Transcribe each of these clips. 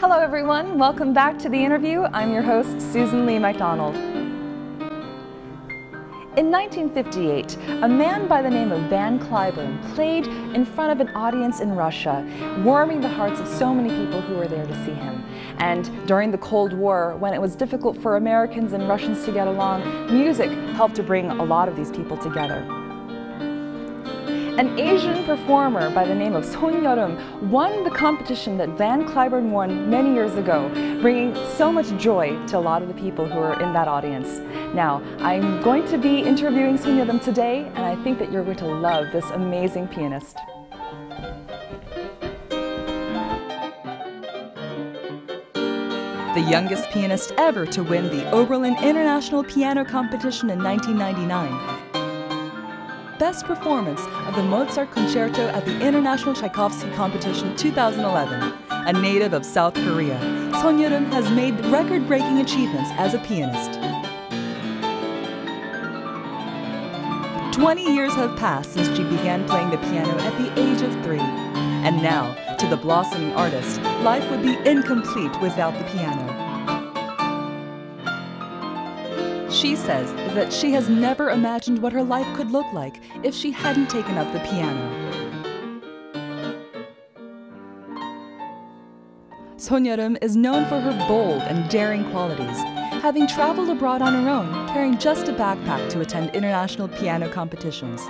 Hello, everyone. Welcome back to the INNERview. I'm your host, Susan Lee MacDonald. In 1958, a man by the name of Van Cliburn played in front of an audience in Russia, warming the hearts of so many people who were there to see him. And during the Cold War, when it was difficult for Americans and Russians to get along, music helped to bring a lot of these people together. An Asian performer by the name of Son Yeol-eum won the competition that Van Cliburn won many years ago, bringing so much joy to a lot of the people who were in that audience. Now, I'm going to be interviewing Son Yeol-eum today, and I think that you're going to love this amazing pianist. The youngest pianist ever to win the Oberlin International Piano Competition in 1999 best performance of the Mozart Concerto at the International Tchaikovsky Competition 2011. A native of South Korea, Son Yeol-eum has made record-breaking achievements as a pianist. 20 years have passed since she began playing the piano at the age of three. And now, to the blossoming artist, life would be incomplete without the piano. She says that she has never imagined what her life could look like if she hadn't taken up the piano. Son Yeol-eum is known for her bold and daring qualities, having traveled abroad on her own, carrying just a backpack to attend international piano competitions.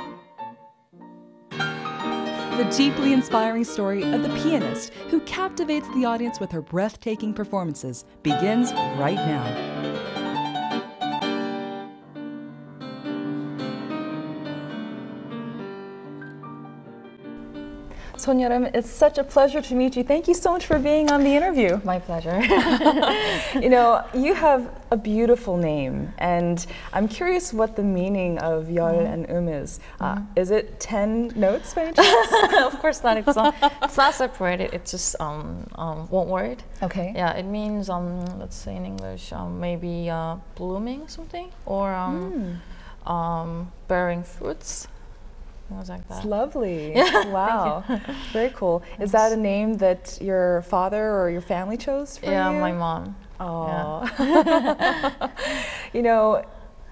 The deeply inspiring story of the pianist who captivates the audience with her breathtaking performances begins right now. Son Yeol-eum, it's such a pleasure to meet you. Thank you so much for being on the INNERview. My pleasure. you know, you have a beautiful name, and I'm curious what the meaning of Yeol mm. and Um is. Uh, mm. Is it 10 notes by of course not. It's not, it's not separated, it's just um, um, one word. Okay. Yeah, it means, um, let's say in English, um, maybe uh, blooming something, or mm. bearing fruits things like that. It's lovely. wow. Very cool. Is that a name that your father or your family chose for yeah, you? Yeah, my mom. Oh. Yeah. you know,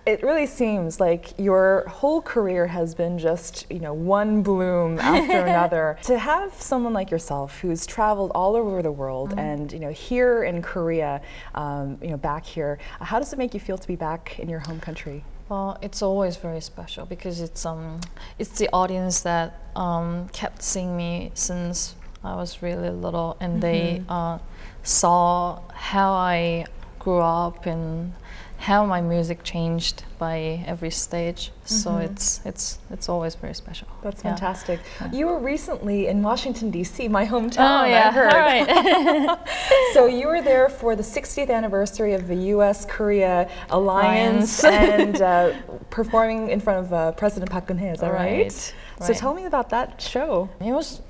it really seems like your whole career has been just, you know, one bloom after another. To have someone like yourself who's traveled all over the world mm -hmm. and, you know, here in Korea, um, you know, back here, how does it make you feel to be back in your home country? Well, it's always very special because it's um it's the audience that um, kept seeing me since I was really little, and mm -hmm. they mm-hmm. uh, saw how I grew up and how my music changed by every stage. Mm -hmm. So mm-hmm. it's it's it's always very special. That's yeah. fantastic. Yeah. You were recently in Washington D.C., my hometown. Oh yeah, I heard. All right. so you were there for the 60th anniversary of the U.S. Korea Alliance, and uh, performing in front of uh, President Park Geun-hye. Is that right. right? So right. tell me about that show. It was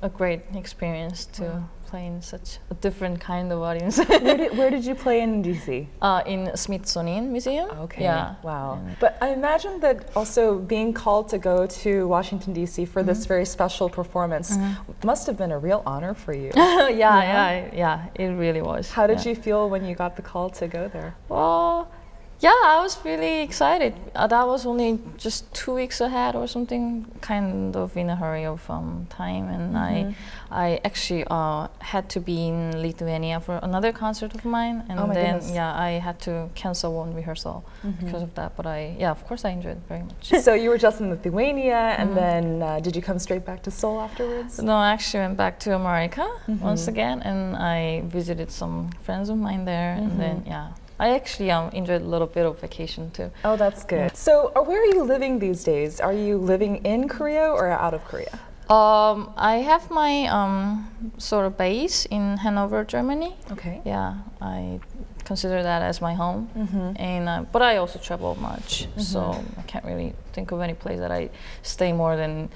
a great experience to. Play in such a different kind of audience. where, did, where, did, you play in DC? Uh, in Smithsonian Museum. Okay. Yeah. Wow. But I imagine that also being called to go to Washington DC for mm -hmm. this mm-hmm. very special performance mm -hmm. must have been a real honor for you. yeah, yeah, yeah, yeah, It really was. How did yeah. you feel when you got the call to go there? Well yeah, I was really excited. Uh, that was only just two weeks ahead or something, kind of in a hurry of um, time, and mm -hmm. I, mm-hmm. I actually uh, had to be in Lithuania for another concert of mine, and oh then goodness. yeah, I had to cancel one rehearsal mm -hmm. because of that. But I, yeah, of course, I enjoyed it very much. so you were just in Lithuania, and mm -hmm. then uh, did you come straight back to Seoul afterwards? No, I actually went back to America mm-hmm. once again, and I visited some friends of mine there, and then mm-hmm. yeah. I actually um, enjoyed a little bit of vacation too. Oh, that's good. So, uh, where are you living these days? Are you living in Korea or out of Korea? Um, I have my um, sort of base in Hanover, Germany. Okay. Yeah, I consider that as my home. Mm -hmm. And uh, but I also travel much, mm -hmm. so I can't really think of any place that I stay more than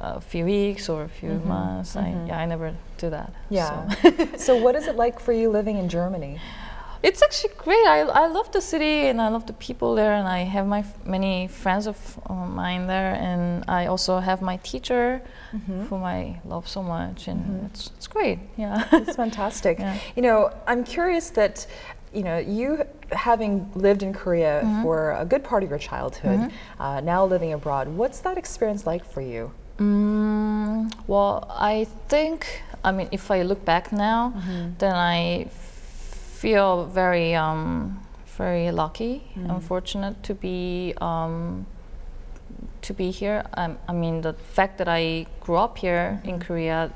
a few weeks or a few Mhm, months. I, mhm. yeah, I never do that. Yeah. So. so, what is it like for you living in Germany? It's actually great. I, I love the city and I love the people there, and I have my f- many friends of mine there, and I also have my teacher, Mhm. whom I love so much, and Mhm. it's it's great. Yeah. It's fantastic. Yeah. You know, I'm curious that, you know, you having lived in Korea Mhm. for a good part of your childhood, Mhm. uh, now living abroad, what's that experience like for you? Mm, well, I think I mean if I look back now, Mhm. then I feel very um, very lucky Mm. and fortunate to be um, to be here. Um, I mean the fact that I grew up here in Mhm. Korea,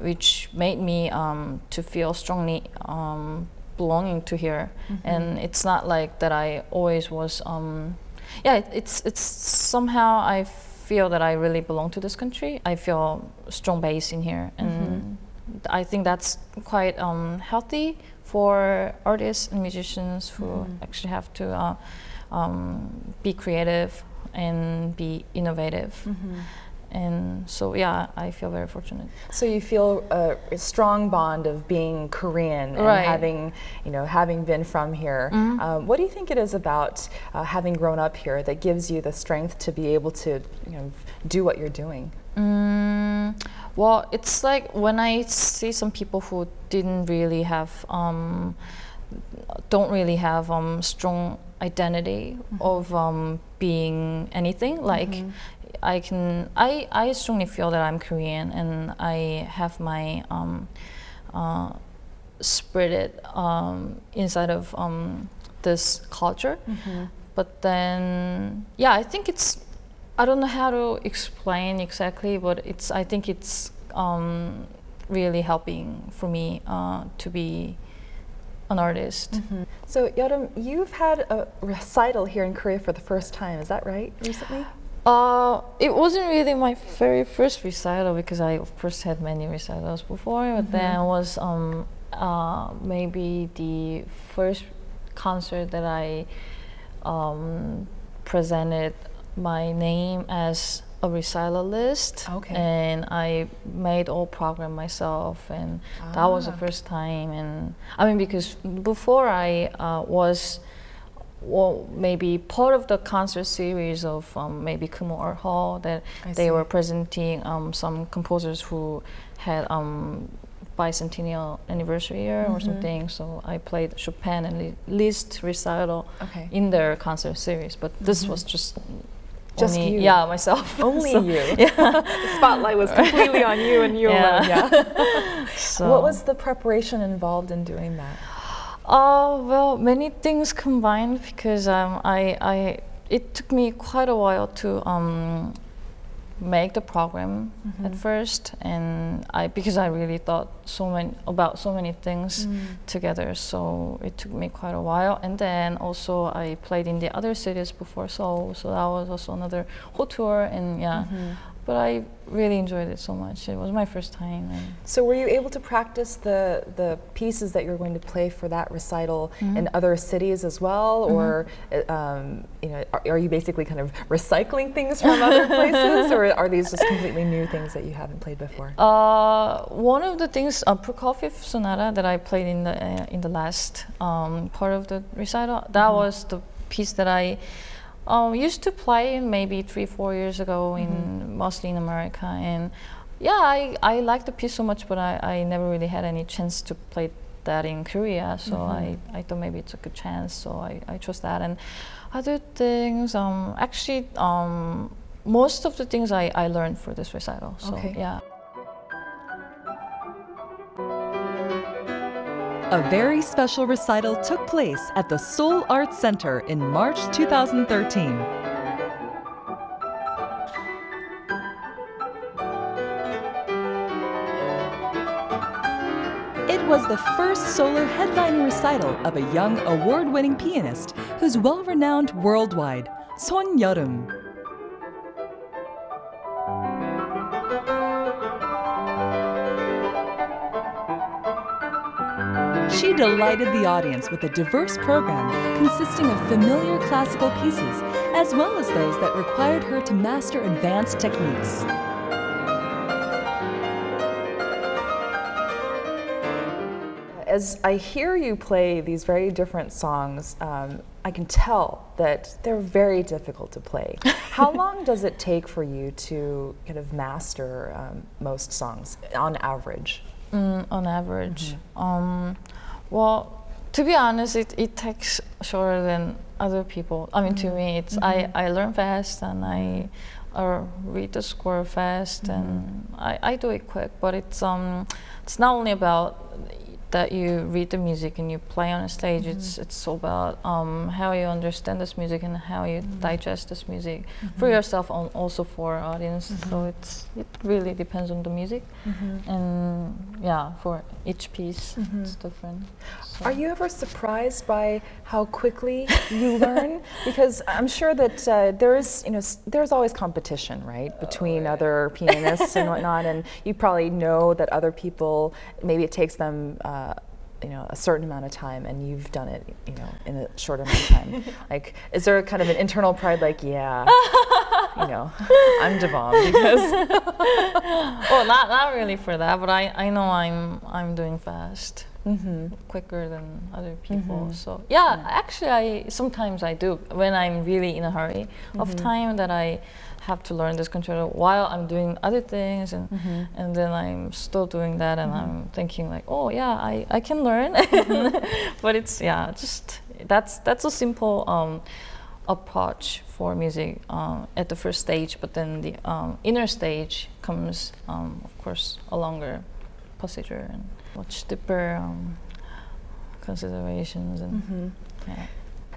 which made me um, to feel strongly um, belonging to here, and it's not like that I always was. Um, yeah, it, it's it's somehow I feel that I really belong to this country. I feel strong base in here, and I think that's quite um, healthy for artists and musicians who Mhm. actually have to uh, um, be creative and be innovative. Mhm. And so, yeah, I feel very fortunate. So you feel a, a strong bond of being Korean and Right. having, you know, having been from here. Mhm. Um, what do you think it is about uh, having grown up here that gives you the strength to be able to, you know, do what you're doing? Mm, well, it's like when I see some people who didn't really have, um, don't really have um, strong identity of um, being anything. Like Mhm. I can, I, I strongly feel that I'm Korean and I have my um, uh, spirit um, inside of um, this culture. Mm-hmm. But then, yeah, I think it's. I don't know how to explain exactly, but it's. I think it's um, really helping for me uh, to be an artist. Mm-hmm. So Yeol-eum, you've had a recital here in Korea for the first time. Is that right? Recently? Uh, it wasn't really my very first recital because I, of course, had many recitals before. But then it was um, uh, maybe the first concert that I um, presented my name as a recitalist. Okay. And I made all program myself, and that was the Ah. first time. And I mean, because before I uh, was well, maybe part of the concert series of um, maybe Kumho Art Hall that I they see. were presenting um, some composers who had um, bicentennial anniversary year or Mhm. something. So I played Chopin and Liszt recital Okay. in their concert series, but this Mhm. was just Just only, you. yeah, myself. Only So, you. Yeah. the spotlight was completely on you and you Yeah. alone. Yeah. so. What was the preparation involved in doing that? Uh, well, many things combined because um, I, I, it took me quite a while to um, make the program at Mhm. first, and I because I really thought so many about so many things Mm. together, so it took me quite a while. And then also I played in the other cities before Seoul, so that was also another whole tour, and yeah. Mhm. But I really enjoyed it so much. It was my first time. And So were you able to practice the the pieces that you're going to play for that recital Mhm. in other cities as well, Mhm. or uh, um, you know, are, are you basically kind of recycling things from other places, or are these just completely new things that you haven't played before? Uh, one of the things, uh, Prokofiev Sonata that I played in the uh, in the last um, part of the recital, that Mhm. was the piece that I um, used to play maybe three four years ago in Mhm. mostly in America, and yeah, I I liked the piece so much, but I, I never really had any chance to play that in Korea, so Mhm. I, I thought maybe it's a good chance, so I, I chose that and other things. Um, actually, um, most of the things I, I learned for this recital. So Okay. yeah. A very special recital took place at the Seoul Arts Center in March 2013. It was the first solo headlining recital of a young award winning pianist who's well renowned worldwide, Son Yeol-eum. Delighted the audience with a diverse program consisting of familiar classical pieces as well as those that required her to master advanced techniques. As I hear you play these very different songs, um, I can tell that they're very difficult to play. How long does it take for you to kind of master um, most songs on average? Mm, on average. Mm -hmm. um, well, to be honest, it, it takes shorter than other people. I mean, to me, it's I, I learn fast and I uh, read the score fast and I, I do it quick. But it's um it's not only about that you read the music and you play on a stage. It's it's all about um, how you understand this music and how you digest this music for yourself and also for audience. So it's it really depends on the music and yeah, for each piece it's different. So. Are you ever surprised by how quickly you learn? Because I'm sure that uh, there is, you know, s- there's always competition, right, between other pianists and whatnot, and you probably know that other people maybe it takes them. Uh, Uh, you know, a certain amount of time, and you've done it, you know, in a short amount of time. like, is there kind of an internal pride, like, yeah, you know, I'm Devon because well, not not really for that, but I, I know I'm I'm doing fast, quicker than other people. So yeah, actually, I sometimes I do when I'm really in a hurry of time that I have to learn this concerto while I'm doing other things, and and then I'm still doing that, and I'm thinking like, oh yeah, I, I can learn, but it's yeah, just that's that's a simple. Um, approach for music um, at the first stage, but then the um, inner stage comes, um, of course, a longer procedure and much deeper um, considerations and yeah.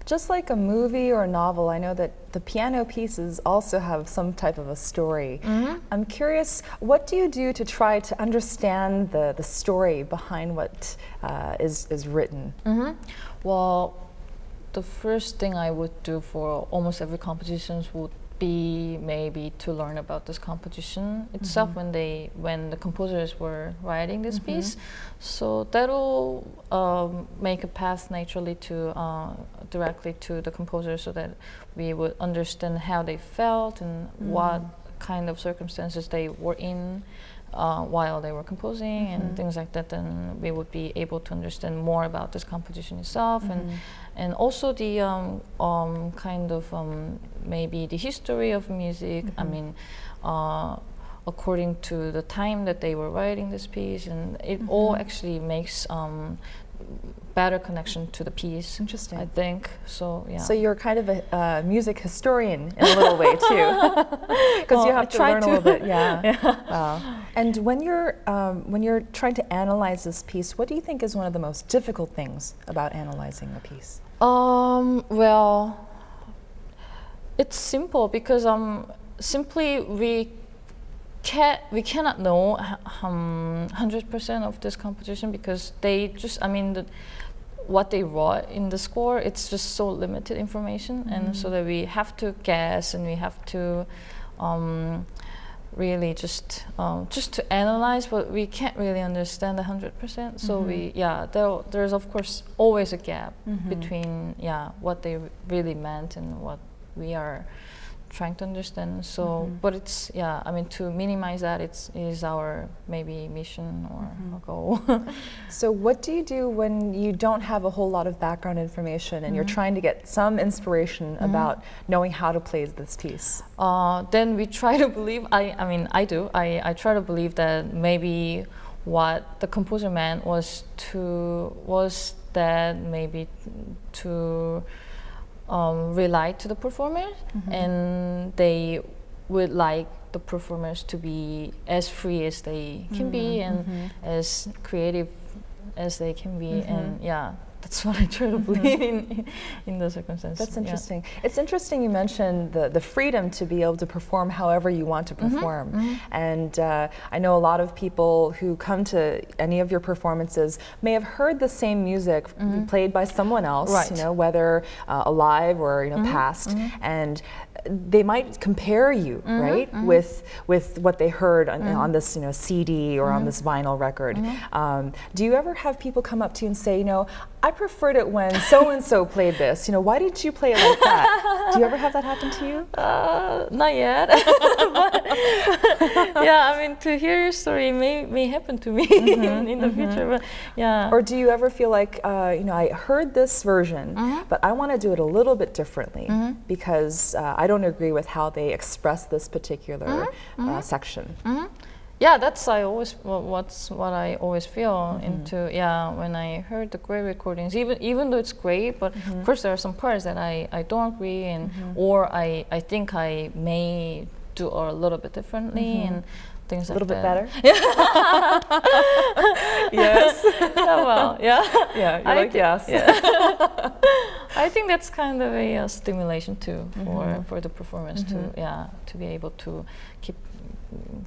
Just like a movie or a novel, I know that the piano pieces also have some type of a story. I'm curious, what do you do to try to understand the, the story behind what uh, is is written? hmm Well, the first thing I would do for almost every competitions would be maybe to learn about this composition itself when they when the composers were writing this piece. So that'll um, make a path naturally to uh, directly to the composer, so that we would understand how they felt and what kind of circumstances they were in uh, while they were composing and things like that, then we would be able to understand more about this composition itself and and also the um, um, kind of um, maybe the history of music. I mean. Uh, according to the time that they were writing this piece, and it all actually makes um, better connection to the piece. Interesting. I think so. Yeah. So you're kind of a uh, music historian in a little way too, because you Well, I have to try learn a little bit. Yeah. Wow. And when you're um, when you're trying to analyze this piece, what do you think is one of the most difficult things about analyzing a piece? Um, well, it's simple because um, simply we can we cannot know um, hundred percent of this competition because they just I mean the what they wrote in the score it's just so limited information and so that we have to guess and we have to um, really just um, just to analyze but we can't really understand 100% so we yeah there, there's of course always a gap between yeah what they r- really meant and what we are trying to understand. So mm-hmm. but it's yeah i mean to minimize that it's is our maybe mission or mm-hmm. a goal. So, what do you do when you don't have a whole lot of background information and you're mm-hmm. trying to get some inspiration about knowing how to play this piece? uh, then we try to believe I, I mean I do. I, I try to believe that maybe what the composer meant was to was that maybe to um, relate to the performers mm-hmm. and they would like the performers to be as free as they can be mm-hmm. and mm-hmm. as creative as they can be. And yeah that's what I try to mm-hmm. believe in in the circumstances. That's yeah. interesting. It's interesting you mentioned the, the freedom to be able to perform however you want to mm-hmm. perform. Mm-hmm. And uh, I know a lot of people who come to any of your performances may have heard the same music played by someone else, Right. you know, whether uh, alive or you know past, and they might compare you, right, with with what they heard on, on this you know CD or on this vinyl record. Um, do you ever have people come up to you and say, you know, I preferred it when so and so played this. You know, why did you play it like that? Do you ever have that happen to you? Uh, not yet. but, yeah, I mean, to hear your story may, may happen to me mm-hmm, in, in, the mm-hmm. future. But yeah. Or do you ever feel like, uh, you know, I heard this version, mm-hmm. but I want to do it a little bit differently mm-hmm. because uh, I don't agree with how they express this particular mm-hmm. uh, mm-hmm. section yeah that's i always what's what i always feel mm -hmm. into yeah when i heard the great recordings even even though it's great but mm -hmm. of course there are some parts that i i don't agree and mm -hmm. or i i think i may do a little bit differently mm-hmm. and things a little bit better yes yeah, well yeah yeah you're I like yes yeah. i think that's kind of a uh, stimulation too for mm-hmm. for the performance to mm-hmm. yeah to be able to keep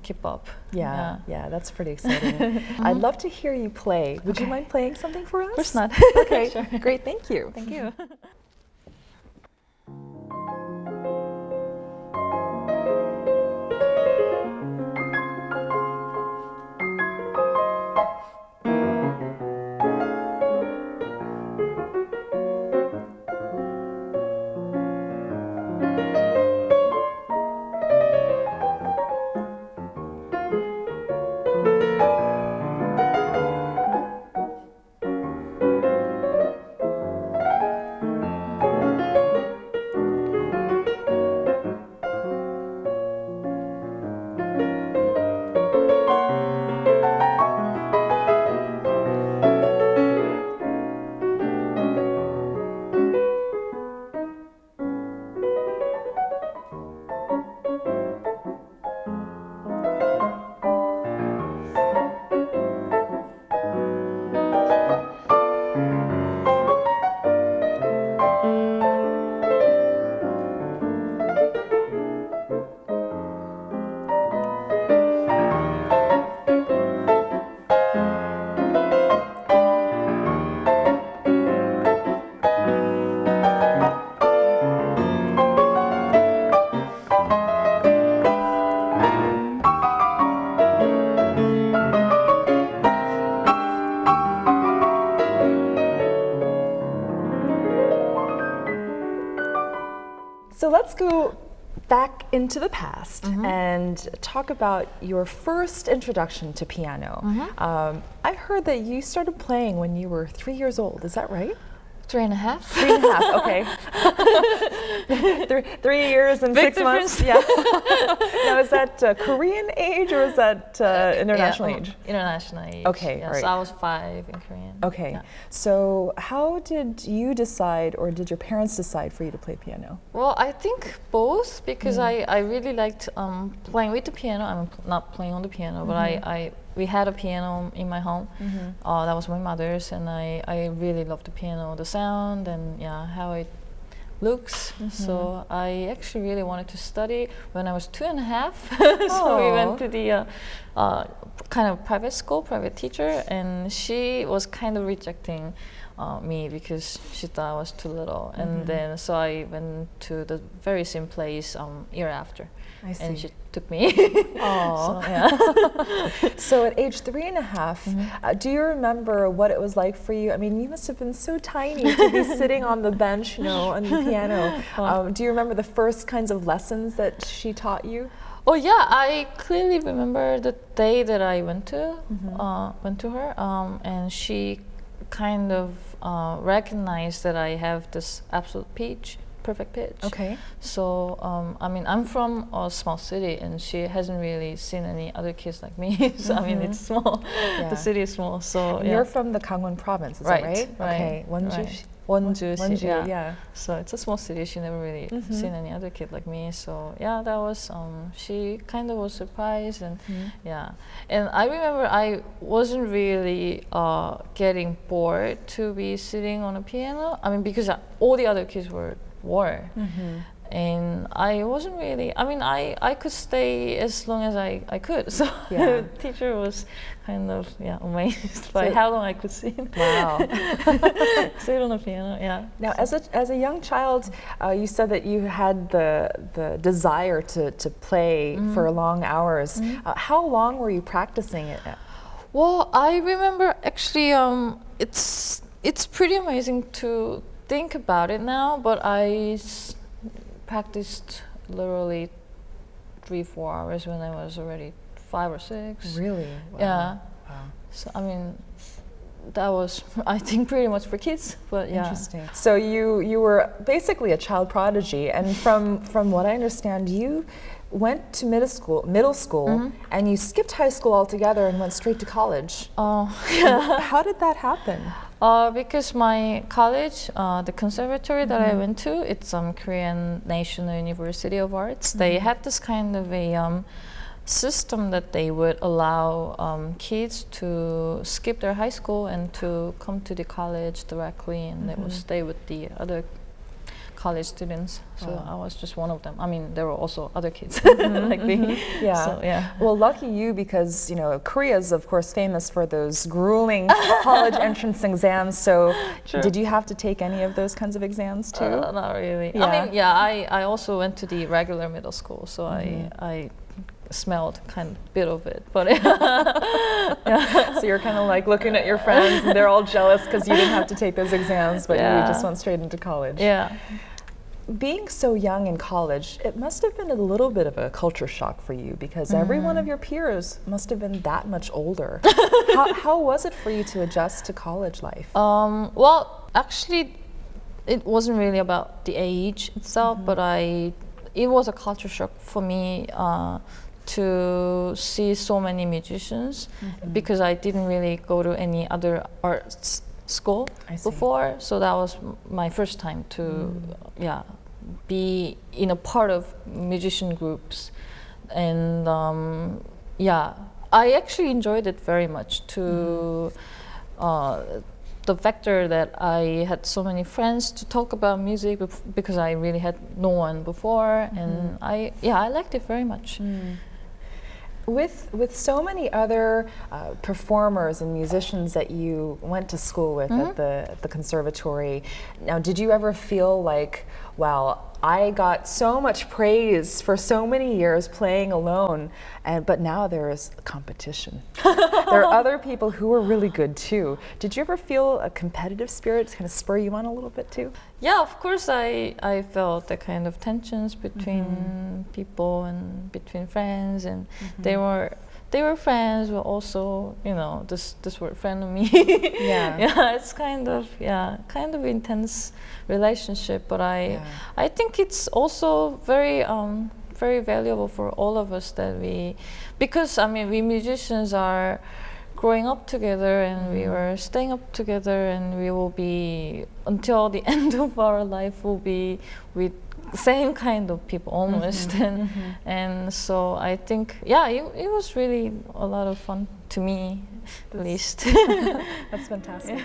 keep up. Yeah, yeah, yeah that's pretty exciting. I'd love to hear you play. Would okay. you mind playing something for us? Of course not. okay, sure. great. Thank you. Thank you. Let's go back into the past mm -hmm. and talk about your first introduction to piano. Mm -hmm. um, I heard that you started playing when you were three years old. Is that right? Three and a half. Three and a half. Okay. three, three years and Big six months. Yeah. now, is that uh, Korean age or is that uh, international yeah, age? International age. Okay. Yeah, right. So I was five in Korean. Okay. Yeah. So how did you decide, or did your parents decide for you to play piano? Well, I think both because mm. I, I really liked um, playing with the piano. I'm not playing on the piano, mm -hmm. but I, mm-hmm. I we had a piano in my home. Mm -hmm. uh, that was my mother's, and I, I really loved the piano, the sound, and yeah, how it looks. Mm -hmm. So I actually really wanted to study when I was two and a half. so we went to the uh, uh, kind of private school, private teacher, and she was kind of rejecting uh, me because she thought I was too little. Mm -hmm. And then so I went to the very same place um, year after. I see. Took me. so, yeah. so at age three and a half, mm -hmm. uh, do you remember what it was like for you? I mean, you must have been so tiny to be sitting on the bench, you know, on the piano. Um, do you remember the first kinds of lessons that she taught you? Oh yeah, I clearly remember the day that I went to mm -hmm. uh, went to her, um, and she kind of uh, recognized that I have this absolute pitch perfect pitch. Okay. So um, I mean, I'm from a small city, and she hasn't really seen any other kids like me. so mm -hmm. I mean, it's mm-hmm. small. Yeah. The city is small. So yeah. you're from the Gangwon province, is right, that right? right? Okay. Wonju. Right. Wonju, Wonju, yeah. yeah. So it's a small city. She never really mm -hmm. seen any other kid like me. So yeah, that was um, she kind of was surprised and mm -hmm. yeah. And I remember I wasn't really uh, getting bored to be sitting on a piano. I mean because all the other kids were war. Mm-hmm. And I wasn't really, I mean, I, I could stay as long as I, I could. So yeah. the teacher was kind of, yeah, amazed by so how long I could sit. Wow. sit on the piano, yeah. Now, as a, as a young child, uh, you said that you had the, the desire to, to play mm-hmm. for long hours. Mm-hmm. Uh, how long were you practicing it? Well, I remember actually, um, it's it's pretty amazing to think about it now, but I s- practiced literally three, four hours when I was already five or six. Really? Yeah. Wow. So I mean, that was I think pretty much for kids, but yeah. Interesting. So you you were basically a child prodigy, and from from what I understand, you went to middle school middle school Mm-hmm. and you skipped high school altogether and went straight to college. Uh, How did that happen? Uh, because my college, uh, the conservatory that Mm-hmm. I went to, it's um, Korean National University of Arts. Mm-hmm. They had this kind of a um, system that they would allow um, kids to skip their high school and to come to the college directly, and they Mm-hmm. would stay with the other college students. So Wow. I was just one of them. I mean, there were also other kids like me. Mm-hmm. Yeah. So yeah. Well, lucky you because you know Korea is of course famous for those grueling college entrance exams. So, True. did you have to take any of those kinds of exams too? Uh, not really. Yeah. I mean, yeah, I, I also went to the regular middle school, so Mm-hmm. I I smelled kind of bit of it, but so you're kind of like looking at your friends and they're all jealous because you didn't have to take those exams, but you just went straight into college. yeah. Being so young in college, it must have been a little bit of a culture shock for you because every one of Mm. your peers must have been that much older. how, how was it for you to adjust to college life? Um, well, actually, it wasn't really about the age itself, but I it was a culture shock for me uh, to see so many musicians mm-hmm. because I didn't really go to any other arts school before, so that was m- my first time to mm. yeah be in a part of musician groups, and um, yeah, I actually enjoyed it very much to. Mm-hmm. Uh, the factor that I had so many friends to talk about music bef- because I really had no one before, and mm-hmm. I yeah I liked it very much. Mm. With with so many other uh, performers and musicians that you went to school with Mm-hmm. at the at the conservatory, now did you ever feel like, wow, I got so much praise for so many years playing alone, and but now there is competition. there are other people who are really good too. Did you ever feel a competitive spirit kind of spur you on a little bit too? Yeah, of course I I felt the kind of tensions between mm-hmm. people and between friends, and they mm-hmm. were. They were friends, but also, you know, this this word friend of me. Yeah. yeah, it's kind of yeah, kind of intense relationship. But I, Yeah. I think it's also very um, very valuable for all of us that we, because I mean we musicians are growing up together and we were staying up together and we will be until the end of our life will be with same kind of people mm-hmm. almost mm-hmm. and and so I think yeah it, it was really a lot of fun to me at least That's fantastic.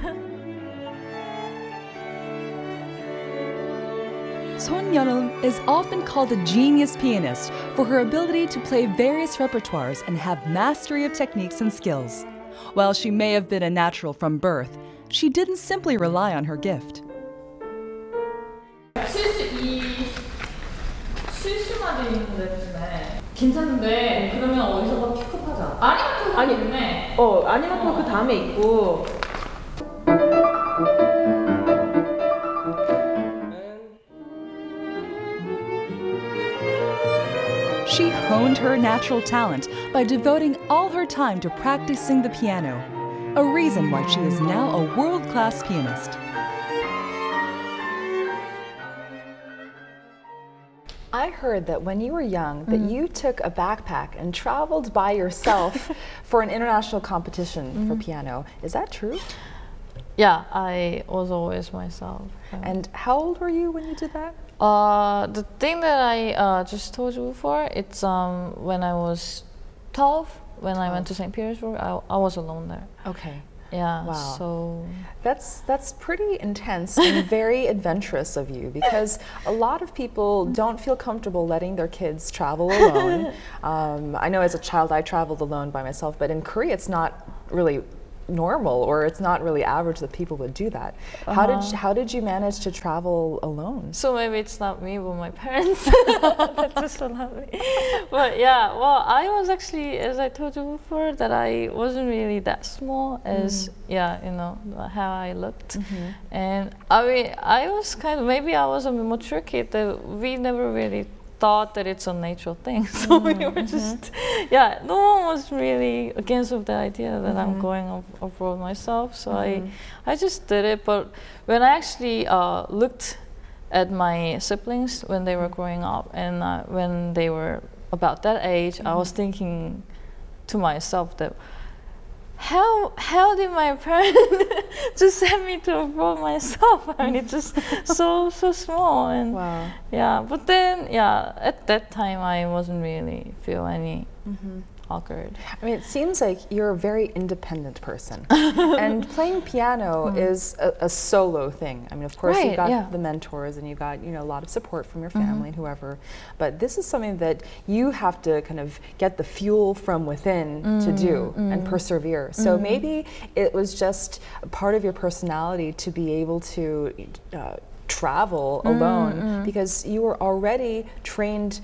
Son Yeol-eum is often called a genius pianist for her ability to play various repertoires and have mastery of techniques and skills. While she may have been a natural from birth, she didn't simply rely on her gift. 실수 이 실수만 돼 있는 랩스네 괜찮은데 그러면 어디서 킥업하자 아니면 아니. 있네 어 아니마토 그 다음에 있고 She honed her natural talent by devoting all her time to practicing the piano, a reason why she is now a world class pianist. I heard that when you were young, that you took a backpack and traveled by yourself for an international competition for piano. Is that true? yeah I was always myself And how old were you when you did that? Uh, the thing that I uh, just told you before, it's um, when I was 12, when I went to St. Petersburg, I, I was alone there. Okay. Yeah. Wow. So That's that's pretty intense and very adventurous of you because a lot of people don't feel comfortable letting their kids travel alone. um, I know as a child I traveled alone by myself, but in Korea it's not really normal or it's not really average that people would do that. How did Uh-huh. how did you manage to travel alone? So maybe it's not me, but my parents that just allowed me. But yeah, well, I was actually, as I told you before, that I wasn't really that small as yeah, you know how I looked, and I mean, I was kind of maybe I was a mature kid that we never really thought that it's a natural thing. So we were just, yeah, no one was really against of the idea that I'm going ab- abroad myself. So I, I just did it. But when I actually uh, looked at my siblings when they were growing up and uh, when they were about that age, I was thinking to myself that how how did my parents just send me to abroad myself? I mean, it's just so so small and Wow. yeah. But then yeah, at that time I wasn't really feel any mm-hmm. Awkward. I mean, it seems like you're a very independent person, and playing piano hmm. is a, a solo thing. I mean, of course, you've got yeah. the mentors and you've got you know a lot of support from your mm-hmm. family and whoever, but this is something that you have to kind of get the fuel from within to do mm, and mm. persevere. So mm. maybe it was just part of your personality to be able to. Uh, travel alone because you were already trained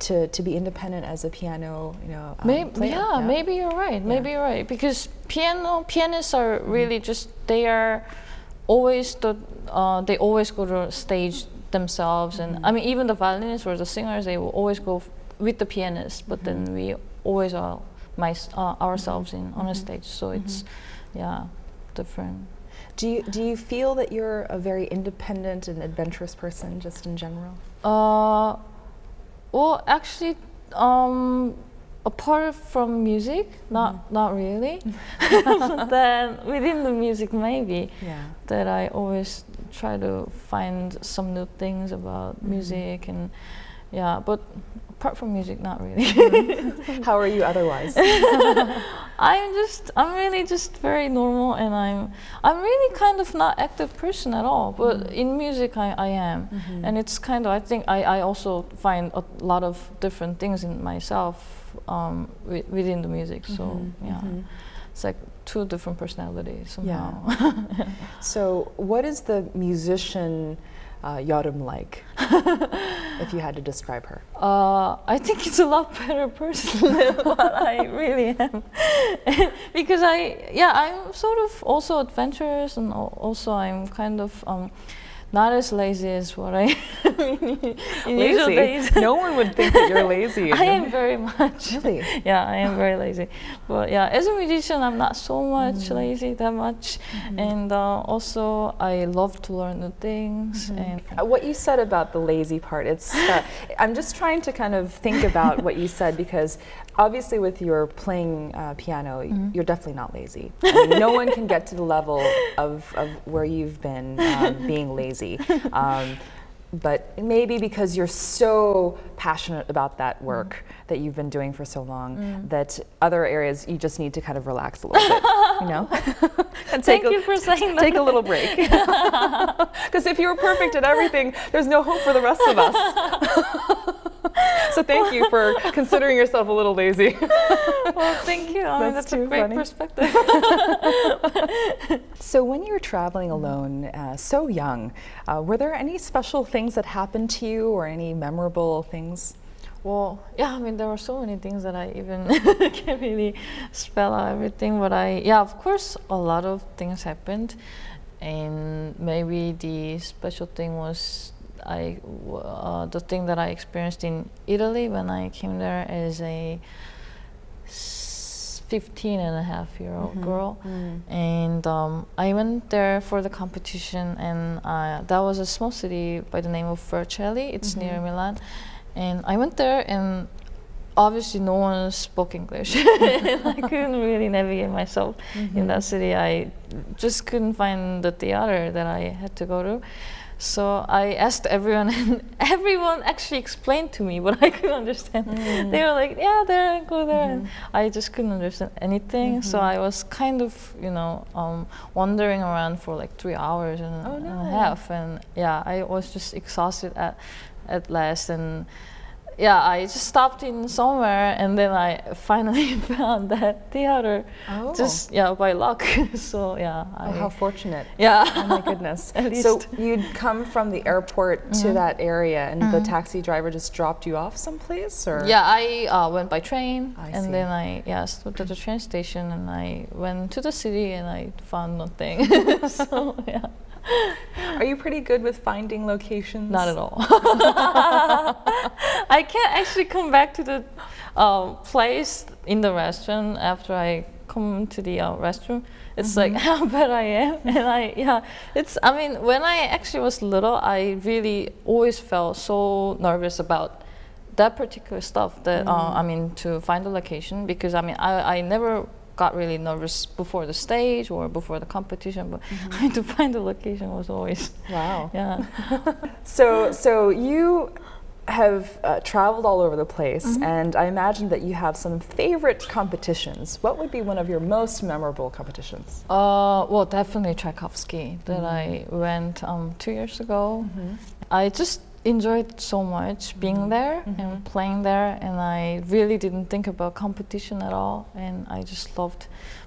to, to be independent as a piano, you know, um, Maybe, player. yeah, maybe you're right. Maybe you're right because piano pianists are really just they are always the uh, they always go to stage themselves, and I mean even the violinists or the singers they will always go f- with the pianist, but then we always are my, uh, ourselves in on a stage, so it's yeah different. Do you, do you feel that you're a very independent and adventurous person just in general? Uh, well, actually, um, apart from music, not not really. but then within the music, maybe Yeah. that I always try to find some new things about music and yeah. But apart from music, not really. How are you otherwise? I'm just I'm really just very normal and I'm I'm really kind of not active person at all but mm-hmm. in music I, I am. Mm-hmm. And it's kind of I think I, I also find a lot of different things in myself um, wi- within the music so mm-hmm. yeah. It's like two different personalities somehow. Yeah. so, what is the musician uh, like, if you had to describe her? Uh, I think it's a lot better person than what I really am, because I yeah I'm sort of also adventurous and also I'm kind of um, not as lazy as what I am in, usual days. no one would think that you're lazy. I am very much. Really? Yeah, I am very lazy. But yeah, as a musician, I'm not so much lazy that much, and uh, also I love to learn new things. And Uh, What you said about the lazy part, it's. Uh, I'm just trying to kind of think about what you said because obviously, with your playing uh, piano, y- you're definitely not lazy. I mean, no one can get to the level of, of where you've been um, being lazy. Um, but maybe because you're so passionate about that work that you've been doing for so long, that other areas you just need to kind of relax a little bit, you know, and thank take a, you for saying that. take a little break. Because if you were perfect at everything, there's no hope for the rest of us. so thank you for considering yourself a little lazy. well, thank you. I mean, That's that's, a great funny. perspective. so when you were traveling alone, uh, so young, uh, were there any special things that happened to you, or any memorable things? Well, yeah, I mean, there were so many things that I even can't really spell out everything, but I, yeah, of course, a lot of things happened, and maybe the special thing was I, w- uh, the thing that I experienced in Italy when I came there as a s- 15 and a half year old girl, and um, I went there for the competition, and uh, that was a small city by the name of Vercelli. It's near Milan, and I went there, and obviously no one spoke English. and I couldn't really navigate myself in that city. I just couldn't find the theater that I had to go to. So I asked everyone, and everyone actually explained to me, but I couldn't understand. Mm. They were like, "Yeah, there, go there," and I just couldn't understand anything. So mm-hmm. I was kind of, you know, um, wandering around for like three hours and, Oh, and a half, and yeah, I was just exhausted at at last, and yeah, I just stopped in somewhere, and then I finally found that theater. Oh. Just yeah, by luck. so yeah. Oh, I, how fortunate. yeah. Oh my goodness. At so you'd come from the airport to that area and the taxi driver just dropped you off someplace or Yeah, I uh, went by train, I and see. then I yeah stopped at the train station, and I went to the city, and I found nothing. so yeah, Are you pretty good with finding locations? not at all. I can't actually come back to the um, place in the restaurant after I come to the uh, restroom. It's like how bad I am, and I yeah. It's I mean when I actually was little, I really always felt so nervous about that particular stuff that uh, I mean to find the location because I mean I, I never got really nervous before the stage or before the competition but I mean to find the location was always Wow. yeah So so you have uh, traveled all over the place Mm-hmm. and I imagine that you have some favorite competitions. What would be one of your most memorable competitions? uh, well definitely Tchaikovsky that I went um, two years ago I just enjoyed so much being there and playing there and I really didn't think about competition at all and I just loved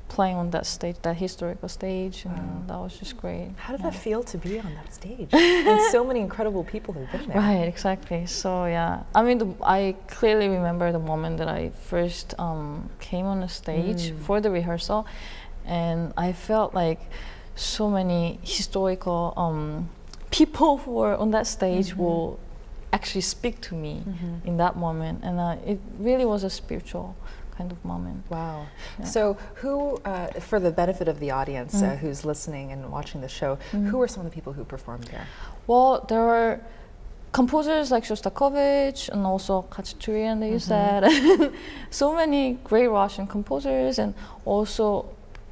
playing on that stage that historical stage and that was just great. How did that feel to be on that stage? and so many incredible people have been there. Right, exactly. So yeah, I mean, the, I clearly remember the moment that I first um, came on the stage for the rehearsal, and I felt like so many historical um, people who were on that stage will actually speak to me in that moment, and uh, it really was a spiritual kind of moment. Wow. Yeah. So, who, uh, for the benefit of the audience Mm. uh, who's listening and watching the show, who are some of the people who performed there? Well, there were composers like Shostakovich and also Khachaturian that you said. so many great Russian composers and also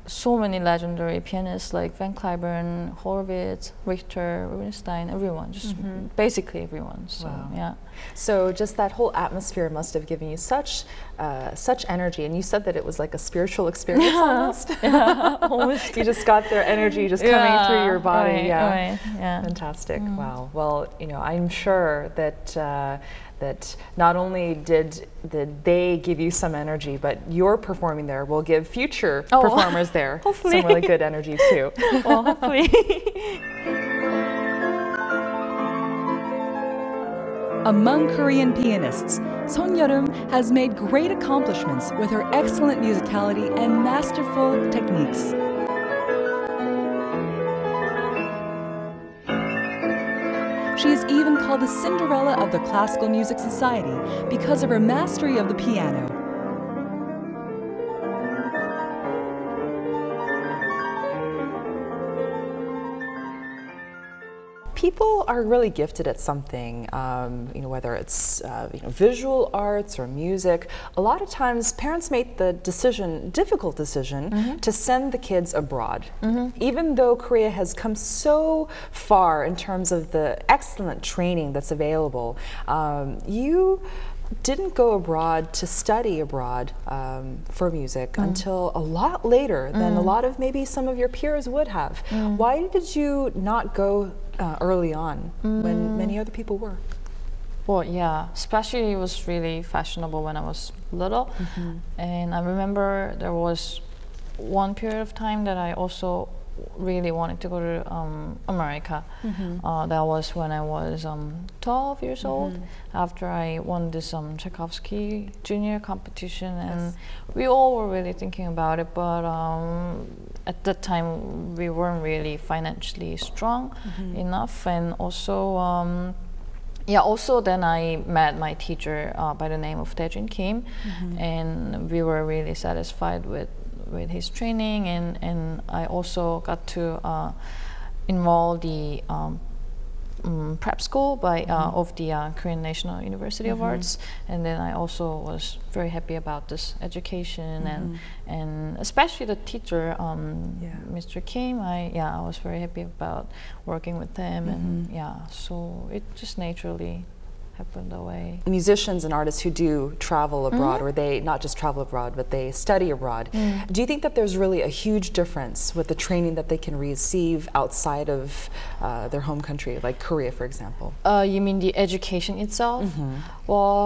so many legendary pianists like Van Cliburn, Horowitz, Richter, Rubinstein, everyone, just mm-hmm. basically everyone. So Wow. yeah. So, just that whole atmosphere must have given you such, uh, such energy. And you said that it was like a spiritual experience almost. Almost. you just got their energy just coming through your body. Right, yeah. right, yeah. Fantastic. Wow. Well, you know, I'm sure that uh, that not only did did they give you some energy, but your performing there will give future Oh, performers there hopefully. some really good energy too. well, hopefully. Among Korean pianists, Son Yeol-eum has made great accomplishments with her excellent musicality and masterful techniques. She is even called the Cinderella of the Classical Music Society because of her mastery of the piano. People are really gifted at something, um, you know, whether it's uh, you know, visual arts or music. A lot of times, parents make the decision, difficult decision, to send the kids abroad. Even though Korea has come so far in terms of the excellent training that's available, um, you didn't go abroad to study abroad um, for music mm. until a lot later than a mm. lot of maybe some of your peers would have. Mm. Why did you not go uh, early on when many other people were? Well, yeah, especially it was really fashionable when I was little. Mm-hmm. And I remember there was one period of time that I also really wanted to go to um, America. Uh, that was when I was um, 12 years old, after I won this um, Tchaikovsky junior competition. And we all were really thinking about it, but um, at that time we weren't really financially strong enough. And also, um, yeah, also then I met my teacher uh, by the name of Dae-jin Kim, and we were really satisfied with, with his training, and, and I also got to uh, enroll the um, um, prep school by uh, of the uh, Korean National University of Arts, and then I also was very happy about this education and and especially the teacher, um, Yeah. Mr. Kim. I yeah, I was very happy about working with him, and yeah, so it just naturally happen that way. musicians and artists who do travel abroad, Mm-hmm. or they not just travel abroad, but they study abroad, Mm. do you think that there's really a huge difference with the training that they can receive outside of uh, their home country, like Korea, for example? Uh, you mean the education itself? Mm-hmm. Well,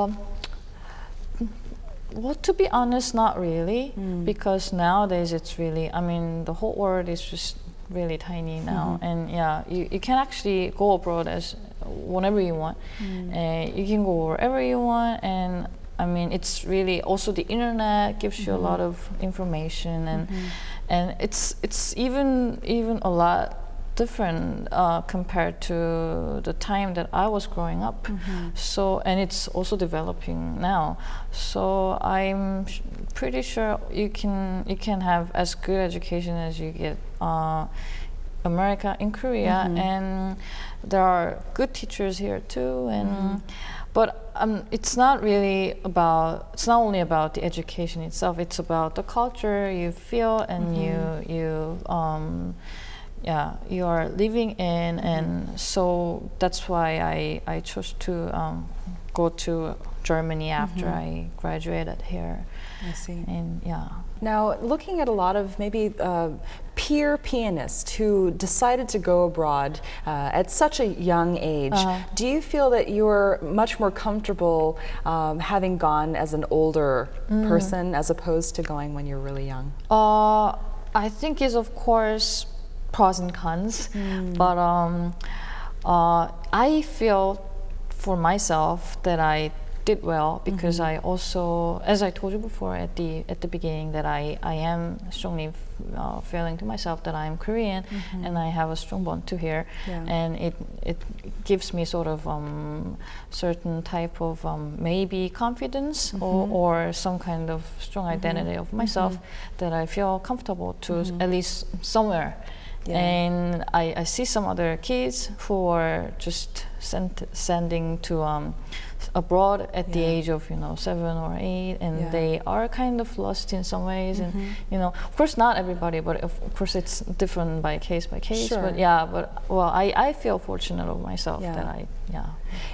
well, to be honest, not really, Mm. because nowadays it's really. I mean, the whole world is just really tiny now, Mm-hmm. and yeah, you, you can actually go abroad as whenever you want, Mm. and you can go wherever you want, and I mean, it's really also the internet gives you a lot Mm-hmm. of information, and and it's it's even even a lot different uh, compared to the time that I was growing up. So and it's also developing now. So I'm sh- pretty sure you can you can have as good education as you get. Uh, America in Korea, and there are good teachers here too. And but um, it's not really about. It's not only about the education itself. It's about the culture you feel and you you um, yeah you are living in, and so that's why I I chose to um, go to Germany after I graduated here. I see. And yeah. Now, looking at a lot of maybe uh, peer pianists who decided to go abroad uh, at such a young age, Uh-huh. do you feel that you're much more comfortable um, having gone as an older Mm. person as opposed to going when you're really young? Uh, I think is of course pros and cons, but um, uh, I feel for myself that I did well because I also, as I told you before at the at the beginning, that I I am strongly uh, feeling to myself that I am Korean and I have a strong bond to here, Yeah. and it it gives me sort of um, certain type of um, maybe confidence or, or some kind of strong identity of myself that I feel comfortable to s- at least somewhere. Yeah. And I, I see some other kids who are just sent, sending to um, abroad at the age of you know seven or eight, and Yeah. they are kind of lost in some ways. And you know, of course, not everybody, but of course, it's different by case by case. Sure. But yeah, but well, I, I feel fortunate of myself Yeah. that I yeah.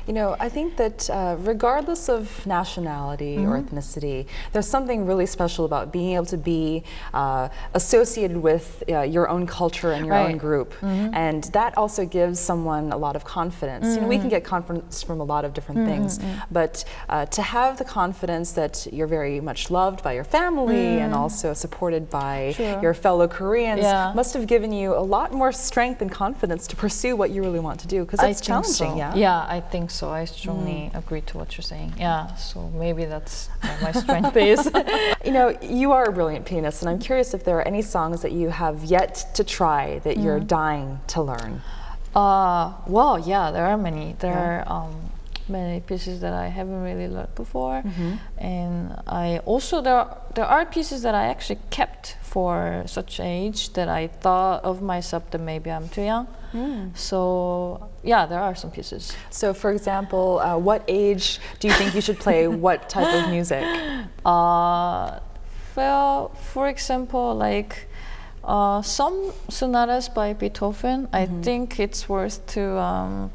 You know, I think that uh, regardless of nationality or Mm-hmm. ethnicity, there's something really special about being able to be uh, associated with uh, your own culture and your own Right. Mm-hmm. group. And that also gives someone a lot of confidence. You know, we can Mm-hmm. get confidence from a lot of different things, but uh, to have the confidence that you're very much loved by your family and also supported by Mm. Sure. your fellow Koreans Yeah. must have given you a lot more strength and confidence to pursue what you really want to do because it's challenging, so. yeah? Yeah, I think so. I strongly agree to what you're saying. Yeah, so maybe that's where my strength is. You know, you are a brilliant pianist, and I'm curious if there are any songs that you have yet to try that you're Mm. dying to learn. Uh, well, yeah, there are many. There are um, many pieces that I haven't really learned before, and I also there are, there are pieces that I actually kept for such age that I thought of myself that maybe I'm too young. So yeah, there are some pieces. So, for example, uh, what age do you think you should play what type of music? Uh, well, for example, like uh, some sonatas by Beethoven, I think it's worth to um,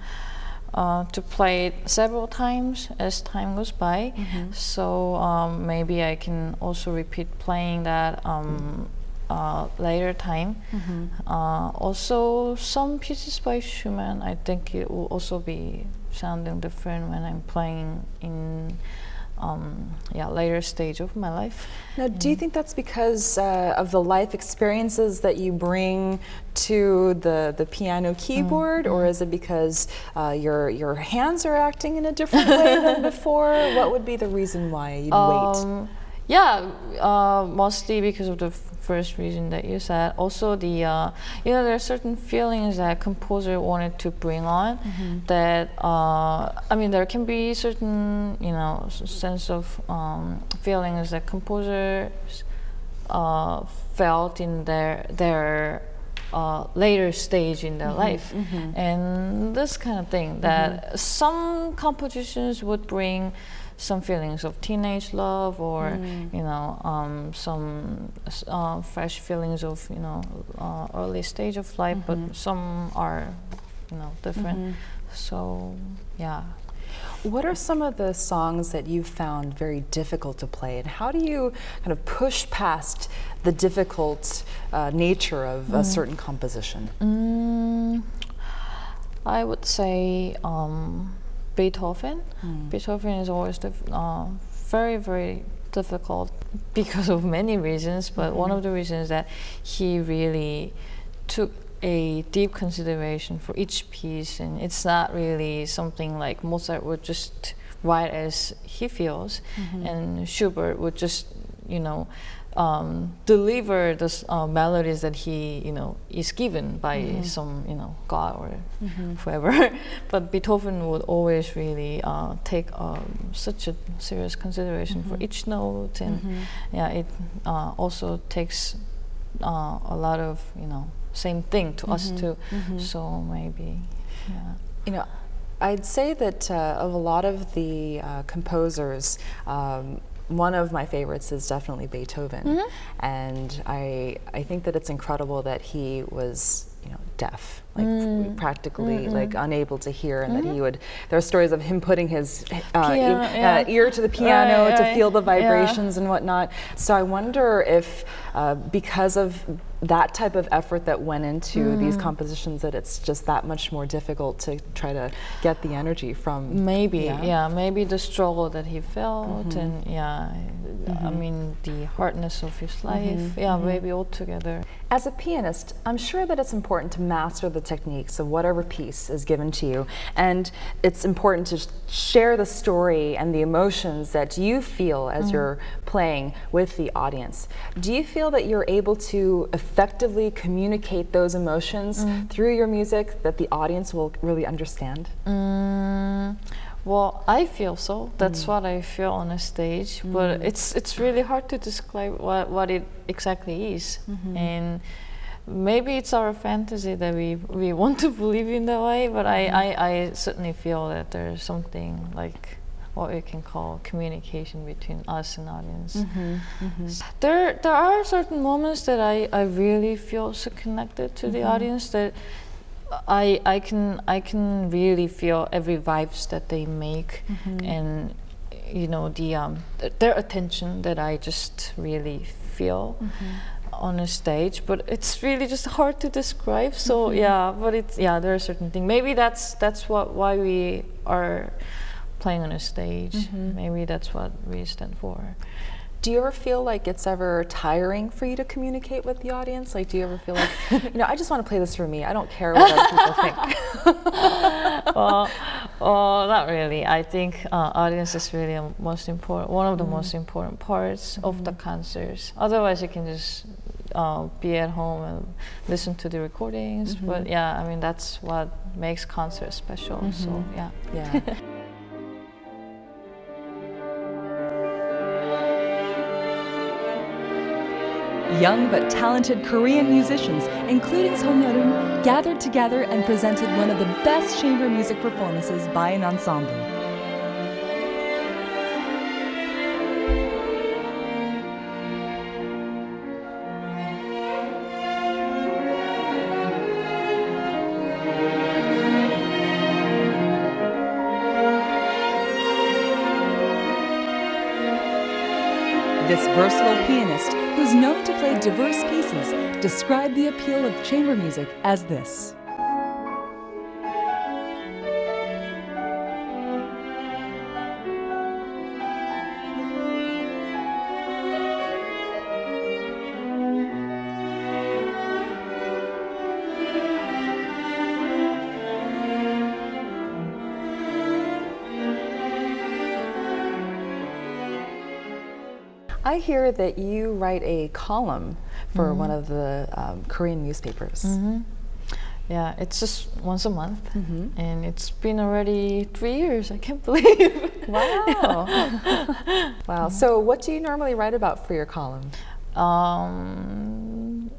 uh, to play it several times as time goes by. So um, maybe I can also repeat playing that um, uh, later time. Uh, also, some pieces by Schumann, I think it will also be sounding different when I'm playing in um, yeah later stage of my life. Now, do you think that's because uh, of the life experiences that you bring to the, the piano keyboard, or is it because uh, your, your hands are acting in a different way than before? What would be the reason why you'd wait? Um, yeah, uh, mostly because of the first reason that you said. Also, the uh, you know there are certain feelings that composer wanted to bring on. That uh, I mean, there can be certain you know sense of um, feelings that composers uh, felt in their their uh, later stage in their life, and this kind of thing. That some compositions would bring some feelings of teenage love, or you know, um, some uh, fresh feelings of you know uh, early stage of life. But some are, you know, different. So yeah. What are some of the songs that you found very difficult to play, and how do you kind of push past the difficult uh, nature of a certain composition? Mm, I would say um, Beethoven. Hmm. Beethoven is always uh, very, very difficult because of many reasons, but one of the mm-hmm. reasons is that he really took a deep consideration for each piece, and it's not really something like Mozart would just write as he feels, mm-hmm. and Schubert would just, you know, um, deliver the uh, melodies that he, you know, is given by some, you know, God or whoever. but Beethoven would always really uh, take um, such a serious consideration for each note, and yeah, it uh, also takes uh, a lot of, you know, same thing to us too. So maybe, yeah. You know, I'd say that uh, of a lot of the uh, composers, um, one of my favorites is definitely Beethoven, and I I think that it's incredible that he was you know deaf, like f- practically like unable to hear, and that he would. There are stories of him putting his uh, e- yeah. uh, ear to the piano Right, to right. feel the Yeah. vibrations and whatnot. So I wonder if uh, because of that type of effort that went into Mm. these compositions, that it's just that much more difficult to try to get the energy from. Maybe, Yeah. yeah. maybe the struggle that he felt, mm-hmm. and yeah, I mm-hmm. mean the hardness of his mm-hmm. life, yeah, maybe all together. As a pianist, I'm sure that it's important to master the techniques of whatever piece is given to you, and it's important to share the story and the emotions that you feel as mm. you're playing with the audience. Do you feel that you're able to effectively communicate those emotions mm. through your music that the audience will really understand? Mm, well, I feel so. That's mm. what I feel on a stage, but mm. it's it's really hard to describe what what it exactly is, mm-hmm. and maybe it's our fantasy that we we want to believe in that way. But I, I I certainly feel that there's something like what we can call communication between us and audience. Mm-hmm, mm-hmm. There there are certain moments that I I really feel so connected to the mm-hmm. audience that. I I can I can really feel every vibes that they make, and you know the um th- their attention that I just really feel on a stage. But it's really just hard to describe. So yeah, but it's yeah there are certain things. Maybe that's that's what why we are playing on a stage. Mm-hmm. Maybe that's what we stand for. Do you ever feel like it's ever tiring for you to communicate with the audience? Like, do you ever feel like, you know, I just want to play this for me. I don't care what other people think. well, well, not really. I think uh, audience is really most important, one of the mm-hmm. most important parts of the mm-hmm. concerts. Otherwise, you can just uh, be at home and listen to the recordings. But yeah, I mean that's what makes concerts special. So yeah. Yeah. Young but talented Korean musicians, including Son Yeol-eum, gathered together and presented one of the best chamber music performances by an ensemble. This versatile pianist, who's known to play diverse pieces, described the appeal of chamber music as this. I hear that you write a column for mm-hmm. one of the um, Korean newspapers. Mm-hmm. Yeah, it's just once a month, mm-hmm. and it's been already three years. I can't believe. Wow. wow. So, what do you normally write about for your column? Um,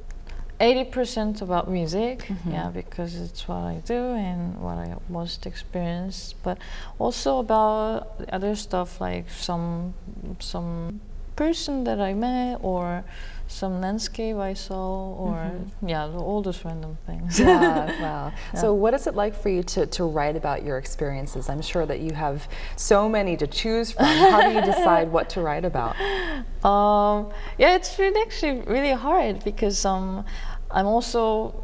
80% about music, yeah, because it's what I do and what I most experience, but also about other stuff like some some person that I met or some landscape I saw or Mm-hmm. yeah, all those random things. Yeah, wow. So, what is it like for you to, to write about your experiences? I'm sure that you have so many to choose from. How do you decide what to write about? Um, yeah, it's really actually really hard because um, I'm also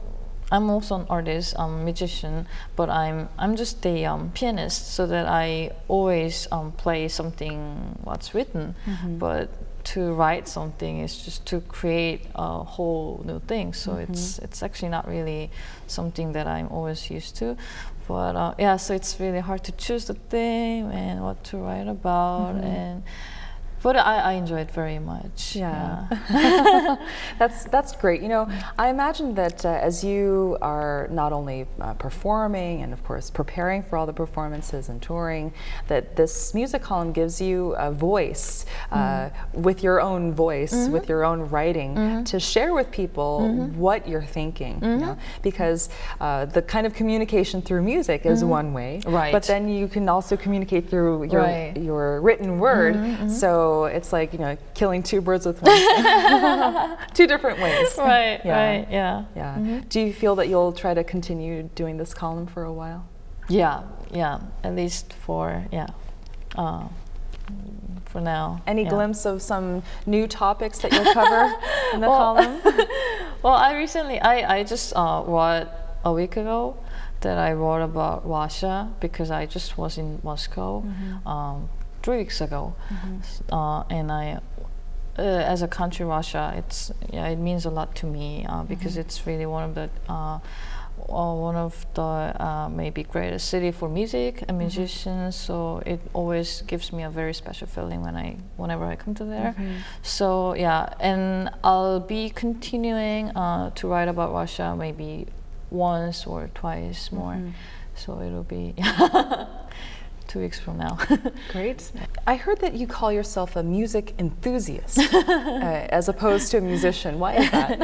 I'm also an artist, um, musician, but I'm I'm just a um, pianist, so that I always um, play something what's written. But to write something is just to create a whole new thing. So it's it's actually not really something that I'm always used to. But uh, yeah, so it's really hard to choose the theme and what to write about and. But I, I enjoy it very much. Yeah. that's that's great. You know, I imagine that uh, as you are not only uh, performing and of course preparing for all the performances and touring, that this music column gives you a voice uh, with your own voice, with your own writing, to share with people what you're thinking. You know? Because uh, the kind of communication through music is one way, Right. But then you can also communicate through your Right. your written word. So it's like you know killing two birds with one two different ways. Right, Yeah. right, yeah. Yeah. Do you feel that you'll try to continue doing this column for a while? Yeah, yeah. At least for yeah. Uh, for now. Any yeah. glimpse of some new topics that you'll cover in the Well- column? Well, I recently I I just uh, wrote a week ago that I wrote about Russia because I just was in Moscow um, three weeks ago, S- uh, and I. Uh, as a country, Russia, it's yeah, it means a lot to me uh, because it's really one of the uh, uh, one of the uh, maybe greatest city for music and musicians. So it always gives me a very special feeling when I whenever I come to there. So yeah, and I'll be continuing uh, to write about Russia maybe once or twice more. So it'll be two weeks from now. Great. I heard that you call yourself a music enthusiast uh, as opposed to a musician. Why is that?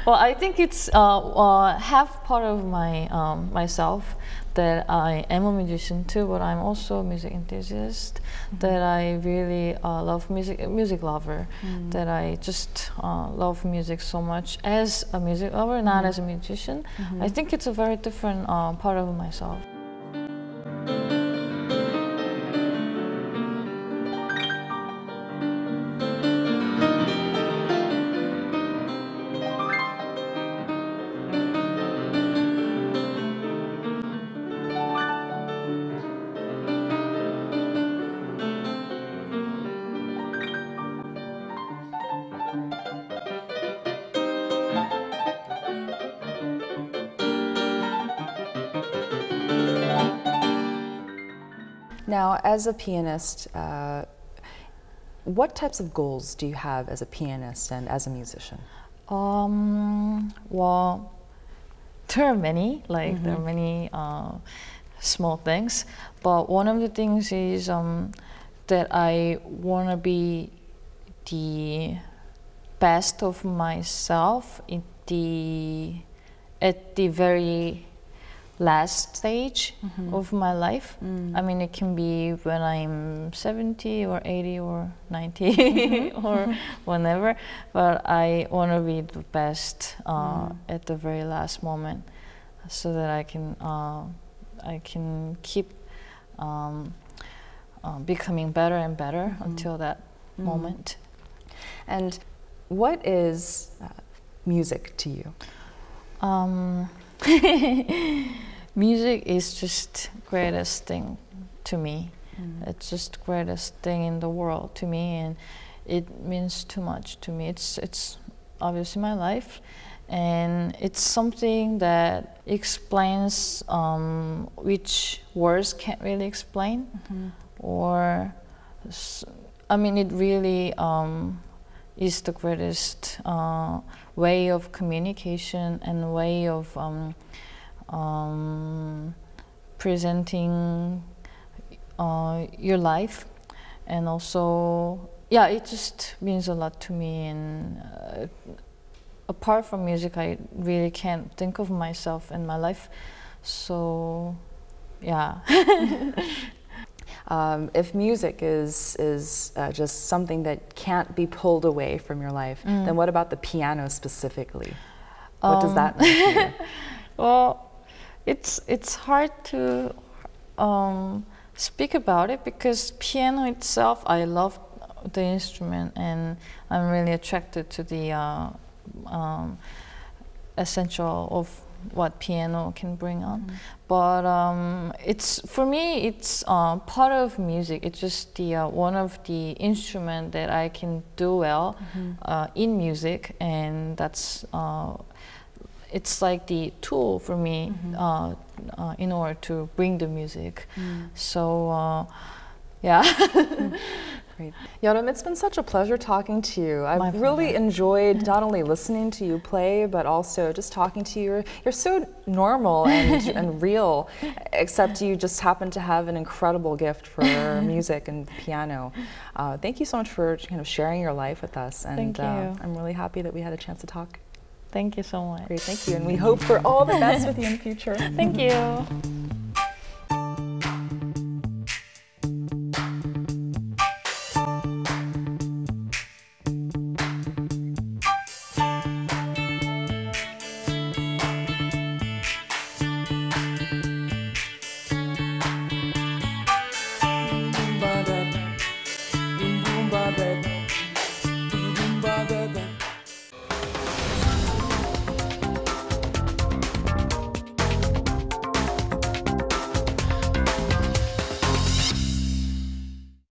well, I think it's uh, uh, half part of my um, myself that I am a musician too, but I'm also a music enthusiast. That I really uh, love music, music lover. That I just uh, love music so much as a music lover, not as a musician. I think it's a very different uh, part of myself. As a pianist, uh, what types of goals do you have as a pianist and as a musician? Um, well, there are many, like there are many uh, small things, but one of the things is um, that I want to be the best of myself in the at the very last stage of my life. I mean, it can be when I'm 70 or 80 or 90 or whenever, but I want to be the best uh, at the very last moment, so that I can uh, I can keep um, uh, becoming better and better until that moment. And what is uh, music to you? Um, music is just greatest thing to me. It's just greatest thing in the world to me, and it means too much to me. It's it's obviously my life, and it's something that explains um, which words can't really explain, or I mean, it really um, is the greatest uh, way of communication and way of um, um, presenting uh, your life, and also, yeah, it just means a lot to me. And uh, apart from music, I really can't think of myself and my life. So, yeah. Um, if music is is uh, just something that can't be pulled away from your life, Mm. then what about the piano specifically? What does Um, that mean? Well, it's it's hard to um, speak about it because piano itself, I love the instrument and I'm really attracted to the uh, um, essential of what piano can bring on. But um, it's for me, it's uh, part of music. It's just the uh, one of the instrument that I can do well uh, in music, and that's uh, it's like the tool for me uh, uh, in order to bring the music. So uh, yeah, Great. It's been such a pleasure talking to you. I've My really pleasure. enjoyed not only listening to you play, but also just talking to you. You're, you're so normal and, and real, except you just happen to have an incredible gift for music and piano. Uh, thank you so much for kind of sharing your life with us. And Thank Uh, you. I'm really happy that we had a chance to talk. thank you so much. Great, thank you. And we hope for all the best with you in the future. Thank you.